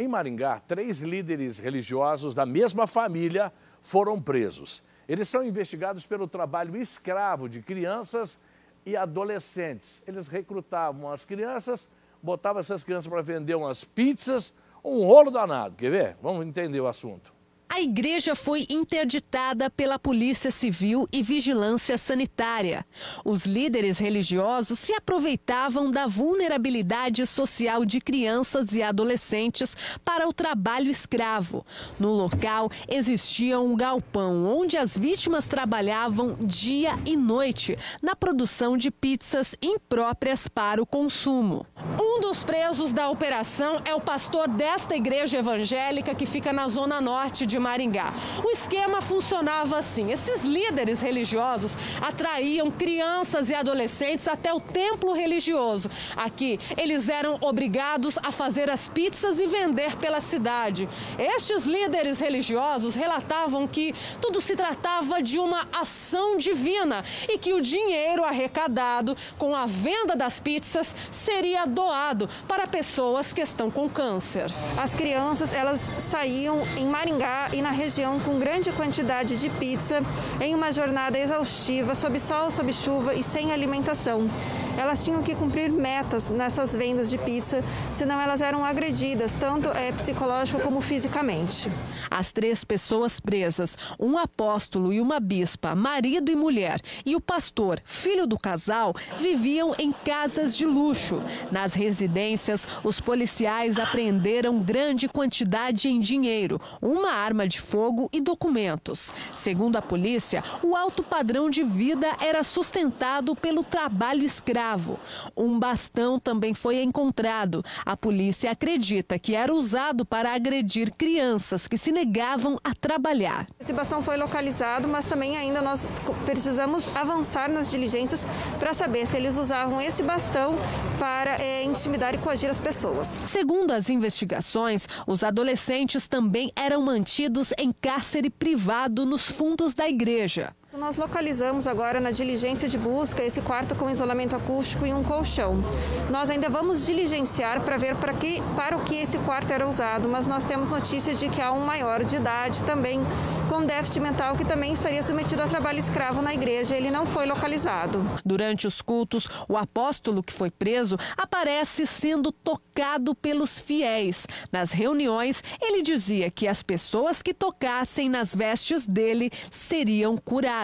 Em Maringá, três líderes religiosos da mesma família foram presos. Eles são investigados pelo trabalho escravo de crianças e adolescentes. Eles recrutavam as crianças, botavam essas crianças para vender umas pizzas, um rolo danado. Quer ver? Vamos entender o assunto. A igreja foi interditada pela Polícia Civil e Vigilância Sanitária. Os líderes religiosos se aproveitavam da vulnerabilidade social de crianças e adolescentes para o trabalho escravo. No local existia um galpão onde as vítimas trabalhavam dia e noite na produção de pizzas impróprias para o consumo. Um dos presos da operação é o pastor desta igreja evangélica que fica na zona norte de Maringá. O esquema funcionava assim: esses líderes religiosos atraíam crianças e adolescentes até o templo religioso. Aqui, eles eram obrigados a fazer as pizzas e vender pela cidade. Estes líderes religiosos relatavam que tudo se tratava de uma ação divina e que o dinheiro arrecadado com a venda das pizzas seria doado para pessoas que estão com câncer. As crianças, elas saíam em Maringá e na região com grande quantidade de pizza em uma jornada exaustiva, sob sol, sob chuva e sem alimentação. Elas tinham que cumprir metas nessas vendas de pizza, senão elas eram agredidas, tanto é, psicológico como fisicamente. As três pessoas presas, um apóstolo e uma bispa, marido e mulher, e o pastor, filho do casal, viviam em casas de luxo. Nas residências, os policiais apreenderam grande quantidade em dinheiro, uma arma de fogo e documentos. Segundo a polícia, o alto padrão de vida era sustentado pelo trabalho escravo. Um bastão também foi encontrado. A polícia acredita que era usado para agredir crianças que se negavam a trabalhar. Esse bastão foi localizado, mas também ainda nós precisamos avançar nas diligências para saber se eles usavam esse bastão para é, intimidar e coagir as pessoas. Segundo as investigações, os adolescentes também eram mantidos em cárcere privado nos fundos da igreja. Nós localizamos agora na diligência de busca esse quarto com isolamento acústico e um colchão. Nós ainda vamos diligenciar para ver para, que, para o que esse quarto era usado, mas nós temos notícia de que há um maior de idade também com déficit mental que também estaria submetido a trabalho escravo na igreja. Ele não foi localizado. Durante os cultos, o apóstolo que foi preso aparece sendo tocado pelos fiéis. Nas reuniões, ele dizia que as pessoas que tocassem nas vestes dele seriam curadas.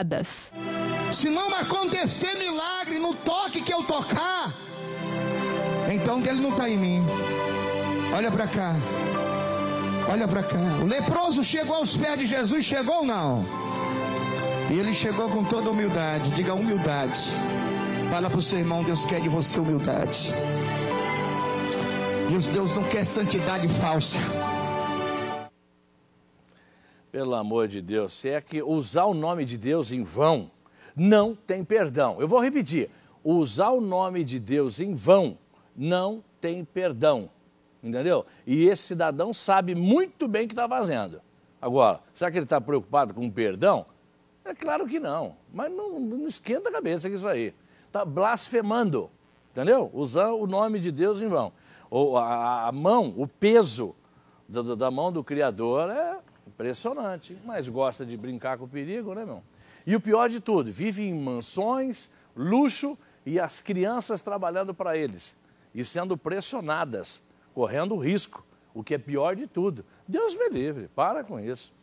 Se não acontecer milagre no toque que eu tocar, então ele não está em mim. Olha para cá. Olha para cá. O leproso chegou aos pés de Jesus, chegou ou não? E ele chegou com toda humildade. Diga humildade. Fala para o seu irmão, Deus quer de você humildade. Deus, Deus não quer santidade falsa. Pelo amor de Deus, se é que usar o nome de Deus em vão não tem perdão. Eu vou repetir: usar o nome de Deus em vão não tem perdão. Entendeu? E esse cidadão sabe muito bem o que está fazendo. Agora, será que ele está preocupado com perdão? É claro que não. Mas não, não esquenta a cabeça com isso aí. Está blasfemando. Entendeu? Usar o nome de Deus em vão. Ou a, a mão, o peso da, da mão do Criador é Impressionante, mas gosta de brincar com o perigo, né, meu? E o pior de tudo, vive em mansões, luxo e as crianças trabalhando para eles e sendo pressionadas, correndo risco, o que é pior de tudo. Deus me livre, para com isso.